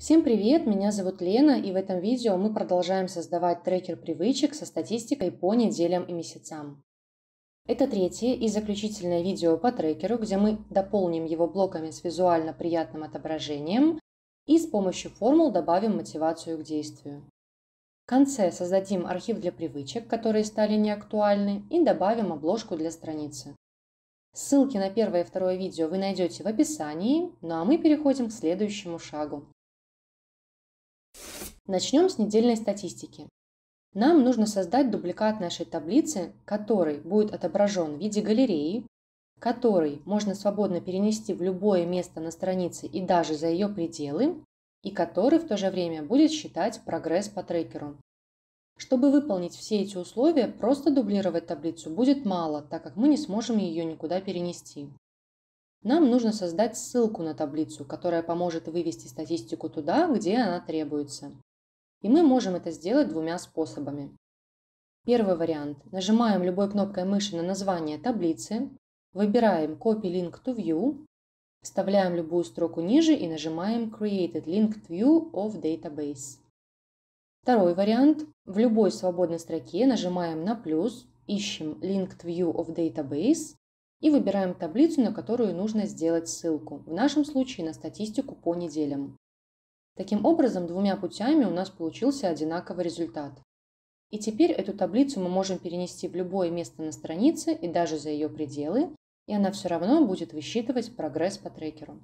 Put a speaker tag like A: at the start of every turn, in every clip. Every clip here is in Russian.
A: Всем привет, меня зовут Лена, и в этом видео мы продолжаем создавать трекер привычек со статистикой по неделям и месяцам. Это третье и заключительное видео по трекеру, где мы дополним его блоками с визуально приятным отображением и с помощью формул добавим мотивацию к действию. В конце создадим архив для привычек, которые стали неактуальны, и добавим обложку для страницы. Ссылки на первое и второе видео вы найдете в описании, ну а мы переходим к следующему шагу. Начнем с недельной статистики. Нам нужно создать дубликат нашей таблицы, который будет отображен в виде галереи, который можно свободно перенести в любое место на странице и даже за ее пределы, и который в то же время будет считать прогресс по трекеру. Чтобы выполнить все эти условия, просто дублировать таблицу будет мало, так как мы не сможем ее никуда перенести. Нам нужно создать ссылку на таблицу, которая поможет вывести статистику туда, где она требуется. И мы можем это сделать двумя способами. Первый вариант. Нажимаем любой кнопкой мыши на название таблицы, выбираем Copy Link to View, вставляем любую строку ниже и нажимаем Created Linked View of Database. Второй вариант. В любой свободной строке нажимаем на плюс, ищем Linked View of Database и выбираем таблицу, на которую нужно сделать ссылку, в нашем случае на статистику по неделям. Таким образом, двумя путями у нас получился одинаковый результат. И теперь эту таблицу мы можем перенести в любое место на странице и даже за ее пределы, и она все равно будет высчитывать прогресс по трекеру.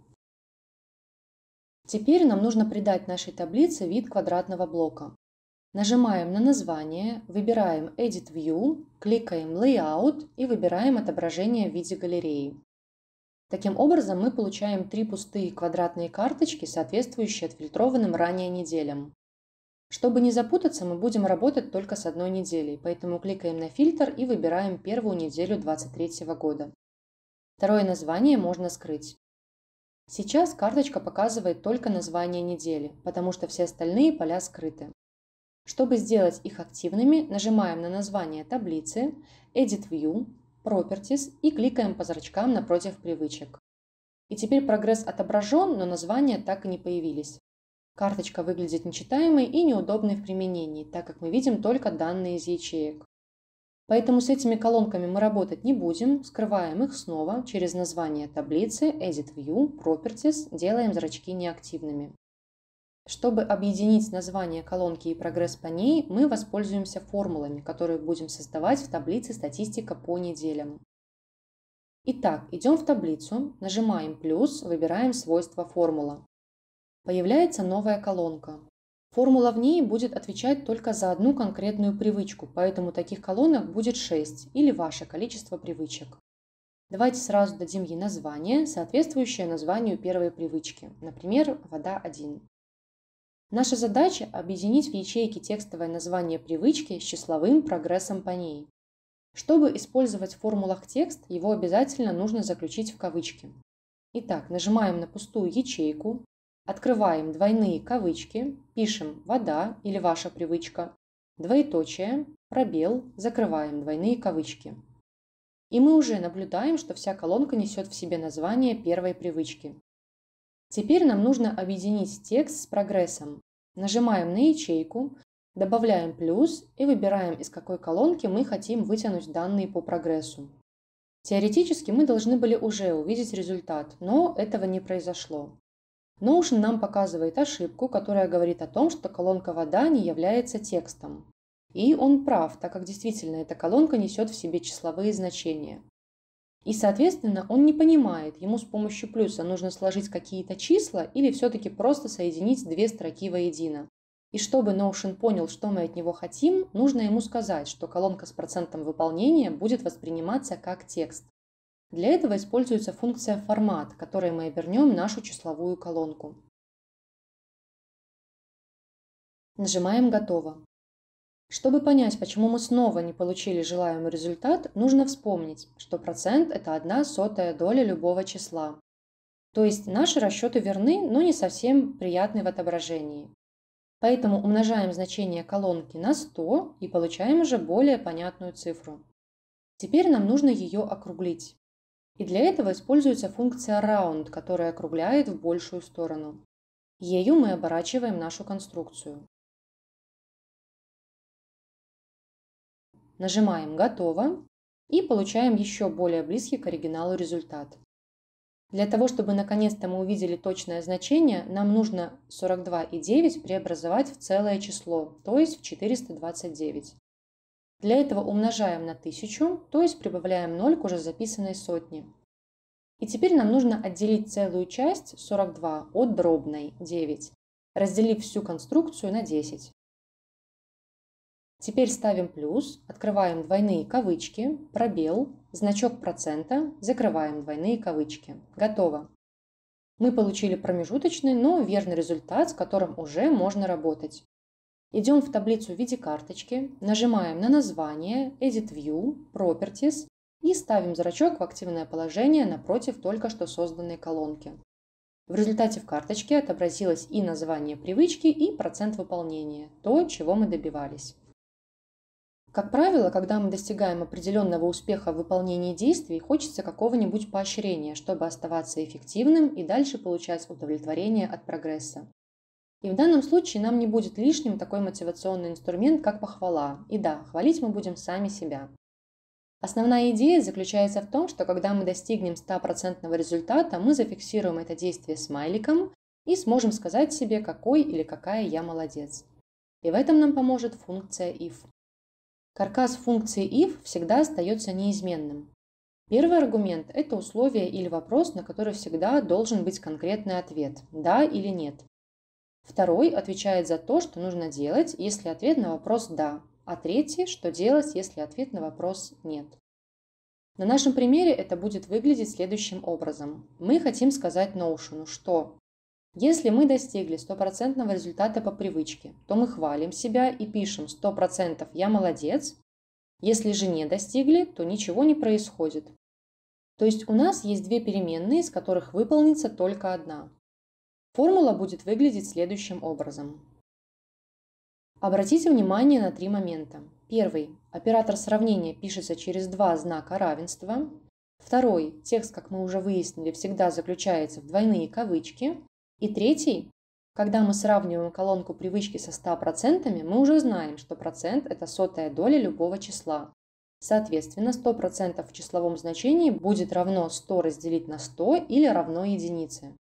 A: Теперь нам нужно придать нашей таблице вид квадратного блока. Нажимаем на название, выбираем Edit View, кликаем Layout и выбираем отображение в виде галереи. Таким образом, мы получаем три пустые квадратные карточки, соответствующие отфильтрованным ранее неделям. Чтобы не запутаться, мы будем работать только с одной неделей, поэтому кликаем на фильтр и выбираем первую неделю 2023 года. Второе название можно скрыть. Сейчас карточка показывает только название недели, потому что все остальные поля скрыты. Чтобы сделать их активными, нажимаем на название таблицы, Edit View, Properties и кликаем по зрачкам напротив привычек. И теперь прогресс отображен, но названия так и не появились. Карточка выглядит нечитаемой и неудобной в применении, так как мы видим только данные из ячеек. Поэтому с этими колонками мы работать не будем, скрываем их снова через название таблицы Edit View, Properties, делаем зрачки неактивными. Чтобы объединить название колонки и прогресс по ней, мы воспользуемся формулами, которые будем создавать в таблице «Статистика по неделям». Итак, идем в таблицу, нажимаем «плюс», выбираем свойство формула. Появляется новая колонка. Формула в ней будет отвечать только за одну конкретную привычку, поэтому таких колонок будет 6 или ваше количество привычек. Давайте сразу дадим ей название, соответствующее названию первой привычки, например, вода 1. Наша задача – объединить в ячейке текстовое название привычки с числовым прогрессом по ней. Чтобы использовать в формулах текст, его обязательно нужно заключить в кавычки. Итак, нажимаем на пустую ячейку, открываем двойные кавычки, пишем «вода» или «ваша привычка», двоеточие, пробел, закрываем двойные кавычки. И мы уже наблюдаем, что вся колонка несет в себе название первой привычки. Теперь нам нужно объединить текст с прогрессом. Нажимаем на ячейку, добавляем плюс и выбираем, из какой колонки мы хотим вытянуть данные по прогрессу. Теоретически мы должны были уже увидеть результат, но этого не произошло. Notion нам показывает ошибку, которая говорит о том, что колонка «Вода» не является текстом. И он прав, так как действительно эта колонка несет в себе числовые значения. И, соответственно, он не понимает, ему с помощью плюса нужно сложить какие-то числа или все-таки просто соединить две строки воедино. И чтобы Notion понял, что мы от него хотим, нужно ему сказать, что колонка с процентом выполнения будет восприниматься как текст. Для этого используется функция формат, которой мы обернем нашу числовую колонку. Нажимаем «Готово». Чтобы понять, почему мы снова не получили желаемый результат, нужно вспомнить, что процент – это одна сотая доля любого числа. То есть наши расчеты верны, но не совсем приятны в отображении. Поэтому умножаем значение колонки на 100 и получаем уже более понятную цифру. Теперь нам нужно ее округлить. И для этого используется функция round, которая округляет в большую сторону. Ею мы оборачиваем нашу конструкцию. Нажимаем «Готово» и получаем еще более близкий к оригиналу результат. Для того, чтобы наконец-то мы увидели точное значение, нам нужно 42,9 преобразовать в целое число, то есть в 429. Для этого умножаем на 1000, то есть прибавляем 0 к уже записанной сотне. И теперь нам нужно отделить целую часть 42 от дробной 9, разделив всю конструкцию на 10. Теперь ставим плюс, открываем двойные кавычки, пробел, значок процента, закрываем двойные кавычки. Готово. Мы получили промежуточный, но верный результат, с которым уже можно работать. Идем в таблицу в виде карточки, нажимаем на название, Edit View, Properties и ставим зрачок в активное положение напротив только что созданной колонки. В результате в карточке отобразилось и название привычки, и процент выполнения, то, чего мы добивались. Как правило, когда мы достигаем определенного успеха в выполнении действий, хочется какого-нибудь поощрения, чтобы оставаться эффективным и дальше получать удовлетворение от прогресса. И в данном случае нам не будет лишним такой мотивационный инструмент, как похвала. И да, хвалить мы будем сами себя. Основная идея заключается в том, что когда мы достигнем 100% результата, мы зафиксируем это действие смайликом и сможем сказать себе, какой или какая я молодец. И в этом нам поможет функция if. Каркас функции if всегда остается неизменным. Первый аргумент – это условие или вопрос, на который всегда должен быть конкретный ответ – да или нет. Второй отвечает за то, что нужно делать, если ответ на вопрос «да», а третий – что делать, если ответ на вопрос «нет». На нашем примере это будет выглядеть следующим образом. Мы хотим сказать Notion, что если мы достигли стопроцентного результата по привычке, то мы хвалим себя и пишем 100% «я молодец». Если же не достигли, то ничего не происходит. То есть у нас есть две переменные, из которых выполнится только одна. Формула будет выглядеть следующим образом. Обратите внимание на три момента. Первый. Оператор сравнения пишется через два знака равенства. Второй. Текст, как мы уже выяснили, всегда заключается в двойные кавычки. И третий, когда мы сравниваем колонку привычки со 100%, мы уже знаем, что процент – это сотая доля любого числа. Соответственно, 100% в числовом значении будет равно 100 разделить на 100 или равно единице.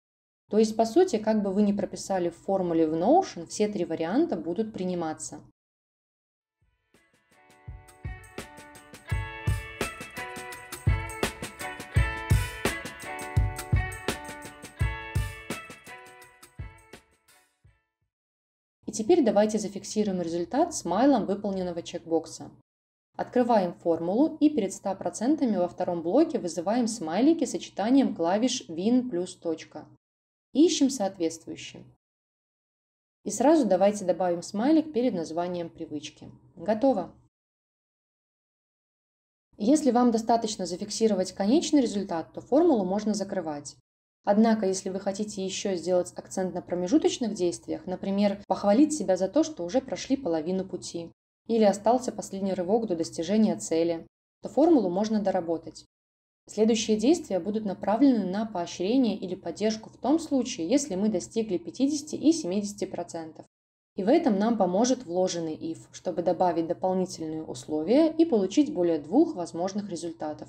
A: То есть, по сути, как бы вы ни прописали в формуле в Notion, все три варианта будут приниматься. Теперь давайте зафиксируем результат смайлом выполненного чекбокса. Открываем формулу и перед 100% во втором блоке вызываем смайлики сочетанием клавиш Win плюс точка. Ищем соответствующий. И сразу давайте добавим смайлик перед названием привычки. Готово. Если вам достаточно зафиксировать конечный результат, то формулу можно закрывать. Однако, если вы хотите еще сделать акцент на промежуточных действиях, например, похвалить себя за то, что уже прошли половину пути, или остался последний рывок до достижения цели, то формулу можно доработать. Следующие действия будут направлены на поощрение или поддержку в том случае, если мы достигли 50 и 70%. И в этом нам поможет вложенный if, чтобы добавить дополнительные условия и получить более двух возможных результатов.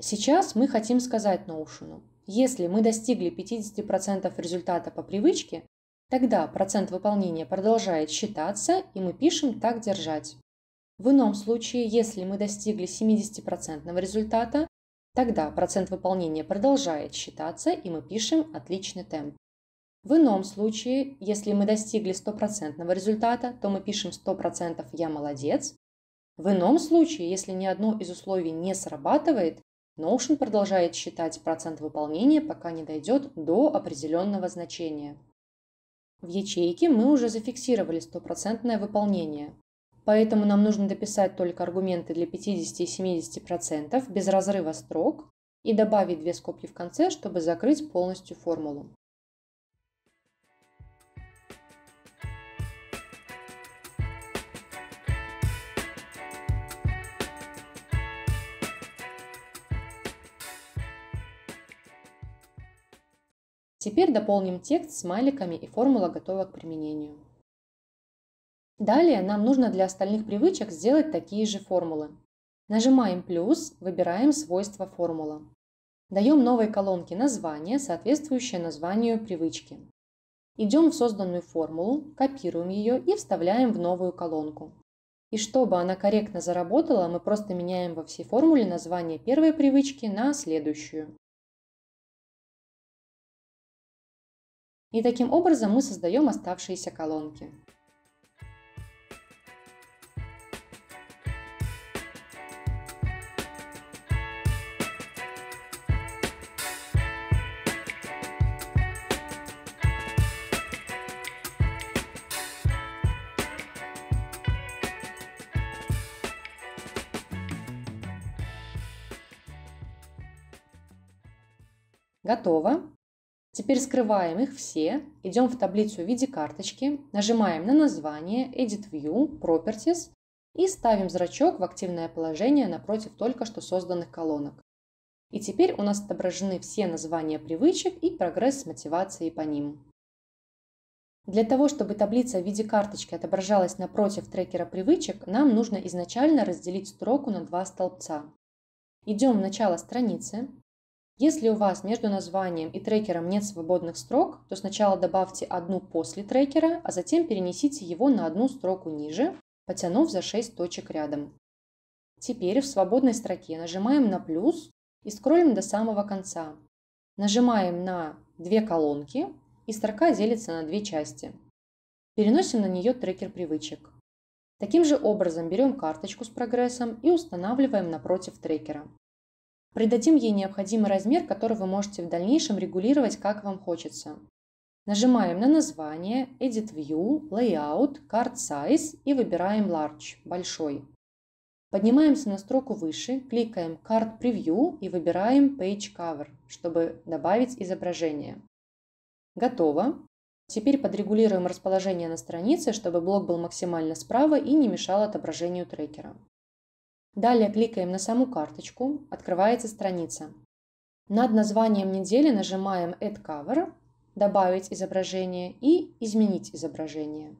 A: Сейчас мы хотим сказать Notion, если мы достигли 50% результата по привычке, тогда процент выполнения продолжает считаться, и мы пишем «так держать». В ином случае, если мы достигли 70% результата, тогда процент выполнения продолжает считаться, и мы пишем «отличный темп». В ином случае, если мы достигли 100% результата, то мы пишем 100% «я молодец». В ином случае, если ни одно из условий не срабатывает, Notion продолжает считать процент выполнения, пока не дойдет до определенного значения. В ячейке мы уже зафиксировали стопроцентное выполнение, поэтому нам нужно дописать только аргументы для 50 и 70% без разрыва строк и добавить две скобки в конце, чтобы закрыть полностью формулу. Теперь дополним текст смайликами и формула готова к применению. Далее нам нужно для остальных привычек сделать такие же формулы. Нажимаем плюс, выбираем свойства формула. Даем новой колонке название, соответствующее названию привычки. Идем в созданную формулу, копируем ее и вставляем в новую колонку. И чтобы она корректно заработала, мы просто меняем во всей формуле название первой привычки на следующую. И таким образом мы создаем оставшиеся колонки. Готово. Теперь скрываем их все, идем в таблицу в виде карточки, нажимаем на название, Edit View, Properties и ставим зрачок в активное положение напротив только что созданных колонок. И теперь у нас отображены все названия привычек и прогресс с мотивацией по ним. Для того, чтобы таблица в виде карточки отображалась напротив трекера привычек, нам нужно изначально разделить строку на два столбца. Идем в начало страницы, если у вас между названием и трекером нет свободных строк, то сначала добавьте одну после трекера, а затем перенесите его на одну строку ниже, потянув за 6 точек рядом. Теперь в свободной строке нажимаем на плюс и скроллим до самого конца. Нажимаем на две колонки и строка делится на две части. Переносим на нее трекер привычек. Таким же образом берем карточку с прогрессом и устанавливаем напротив трекера. Придадим ей необходимый размер, который вы можете в дальнейшем регулировать как вам хочется. Нажимаем на название, Edit View, Layout, Card Size и выбираем Large, большой. Поднимаемся на строку выше, кликаем Card Preview и выбираем Page Cover, чтобы добавить изображение. Готово. Теперь подрегулируем расположение на странице, чтобы блок был максимально справа и не мешал отображению трекера. Далее кликаем на саму карточку, открывается страница. Над названием недели нажимаем Add Cover, добавить изображение и изменить изображение.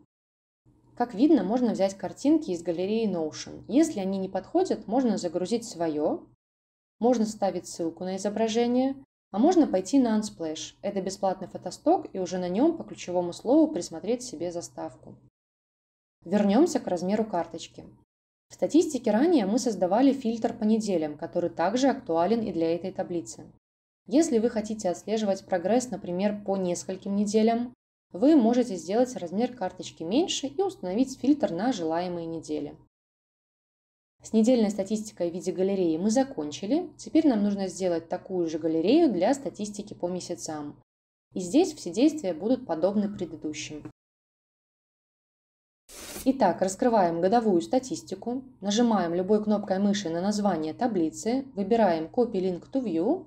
A: Как видно, можно взять картинки из галереи Notion. Если они не подходят, можно загрузить свое, можно ставить ссылку на изображение, а можно пойти на Unsplash. Это бесплатный фотосток и уже на нем по ключевому слову присмотреть себе заставку. Вернемся к размеру карточки. В статистике ранее мы создавали фильтр по неделям, который также актуален и для этой таблицы. Если вы хотите отслеживать прогресс, например, по нескольким неделям, вы можете сделать размер карточки меньше и установить фильтр на желаемые недели. С недельной статистикой в виде галереи мы закончили. Теперь нам нужно сделать такую же галерею для статистики по месяцам. И здесь все действия будут подобны предыдущим. Итак, раскрываем годовую статистику, нажимаем любой кнопкой мыши на название таблицы, выбираем Copy Link to View,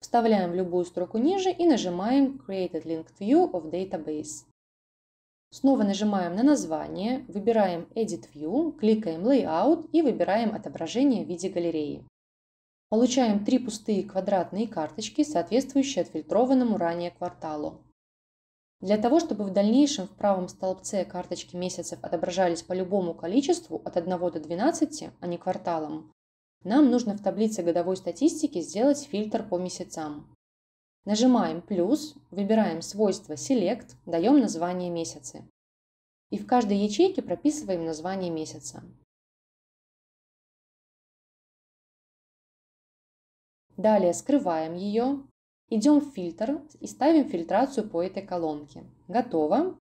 A: вставляем любую строку ниже и нажимаем Created Linked View of Database. Снова нажимаем на название, выбираем Edit View, кликаем Layout и выбираем отображение в виде галереи. Получаем три пустые квадратные карточки, соответствующие отфильтрованному ранее кварталу. Для того, чтобы в дальнейшем в правом столбце карточки месяцев отображались по любому количеству от 1 до 12, а не кварталам, нам нужно в таблице годовой статистики сделать фильтр по месяцам. Нажимаем плюс, выбираем свойство Select, даем название месяца. И в каждой ячейке прописываем название месяца. Далее скрываем ее, Идем в фильтр и ставим фильтрацию по этой колонке. Готово.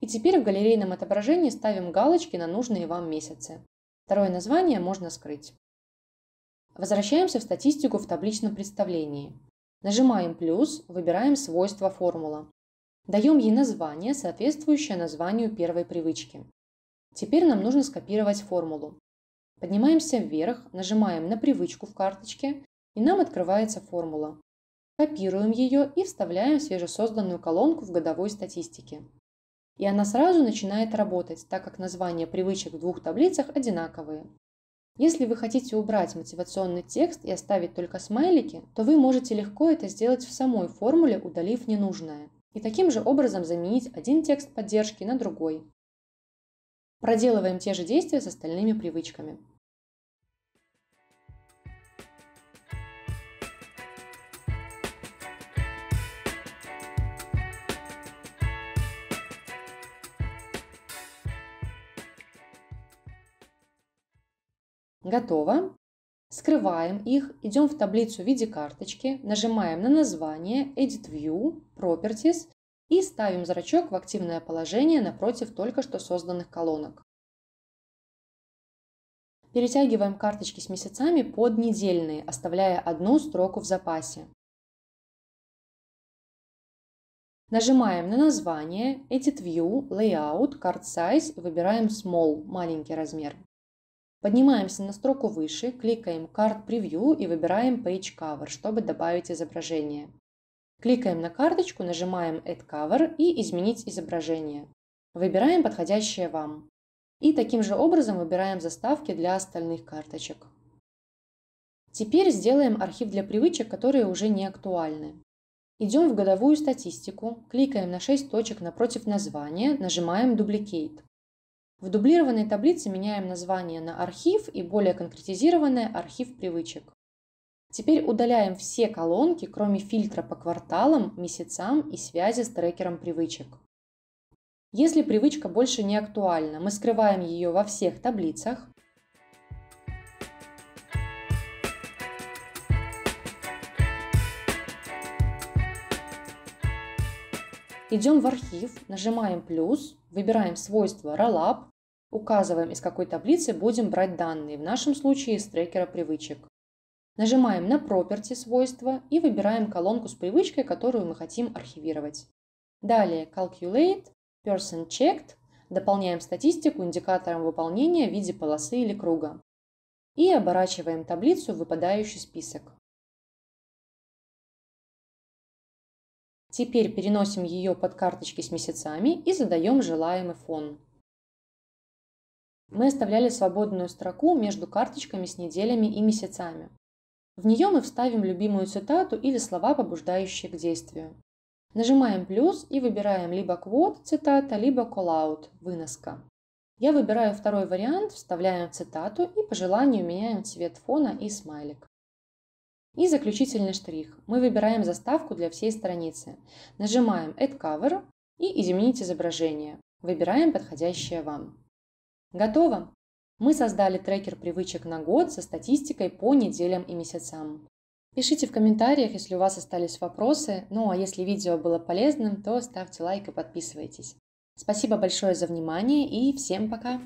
A: И теперь в галерейном отображении ставим галочки на нужные вам месяцы. Второе название можно скрыть. Возвращаемся в статистику в табличном представлении. Нажимаем плюс, выбираем свойства формула. Даем ей название, соответствующее названию первой привычки. Теперь нам нужно скопировать формулу. Поднимаемся вверх, нажимаем на привычку в карточке, и нам открывается формула. Копируем ее и вставляем в свежесозданную колонку в годовой статистике. И она сразу начинает работать, так как названия привычек в двух таблицах одинаковые. Если вы хотите убрать мотивационный текст и оставить только смайлики, то вы можете легко это сделать в самой формуле, удалив ненужное. И таким же образом заменить один текст поддержки на другой. Проделываем те же действия с остальными привычками. Готово. Скрываем их, идем в таблицу в виде карточки, нажимаем на название, Edit View, Properties и ставим зрачок в активное положение напротив только что созданных колонок. Перетягиваем карточки с месяцами под недельные, оставляя одну строку в запасе. Нажимаем на название, Edit View, Layout, Card Size выбираем Small, маленький размер. Поднимаемся на строку выше, кликаем Card Preview и выбираем Page Cover, чтобы добавить изображение. Кликаем на карточку, нажимаем Add Cover и изменить изображение. Выбираем подходящее вам. И таким же образом выбираем заставки для остальных карточек. Теперь сделаем архив для привычек, которые уже не актуальны. Идем в годовую статистику, кликаем на 6 точек напротив названия, нажимаем Duplicate. В дублированной таблице меняем название на архив и более конкретизированное архив привычек. Теперь удаляем все колонки, кроме фильтра по кварталам, месяцам и связи с трекером привычек. Если привычка больше не актуальна, мы скрываем ее во всех таблицах. Идем в архив, нажимаем плюс, выбираем свойство Rollup, указываем, из какой таблицы будем брать данные, в нашем случае из трекера привычек. Нажимаем на Property свойства и выбираем колонку с привычкой, которую мы хотим архивировать. Далее Calculate, Person Checked, дополняем статистику индикатором выполнения в виде полосы или круга. И оборачиваем таблицу в выпадающий список. Теперь переносим ее под карточки с месяцами и задаем желаемый фон. Мы оставляли свободную строку между карточками с неделями и месяцами. В нее мы вставим любимую цитату или слова, побуждающие к действию. Нажимаем плюс и выбираем либо quote цитата, либо callout выноска. Я выбираю второй вариант, вставляем цитату и по желанию меняем цвет фона и смайлик. И заключительный штрих. Мы выбираем заставку для всей страницы. Нажимаем Add Cover и изменить изображение. Выбираем подходящее вам. Готово! Мы создали трекер привычек на год со статистикой по неделям и месяцам. Пишите в комментариях, если у вас остались вопросы. Ну а если видео было полезным, то ставьте лайк и подписывайтесь. Спасибо большое за внимание и всем пока!